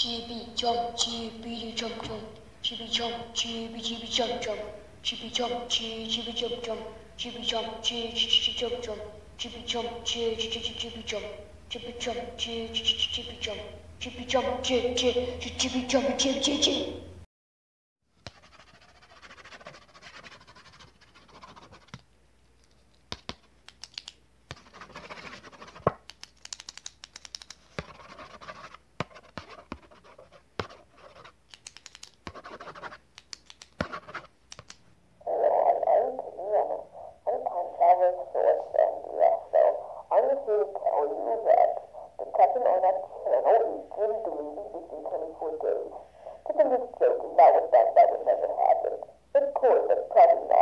chibi jump, chibi jump jump, chibi jump, chibi chibi jump jump, chibi jump, chibi jump jump, chibi jump, chibi jump jump, chibi jump, chibi chibi chibi jump, chibi jump, chibi jump, chibi jump, chibi jump, chibi jump, chibi chibi. or that the captain on that channel is gym deleted within 24 days. The biggest joke is that would that that would never happen. Of course, that's probably.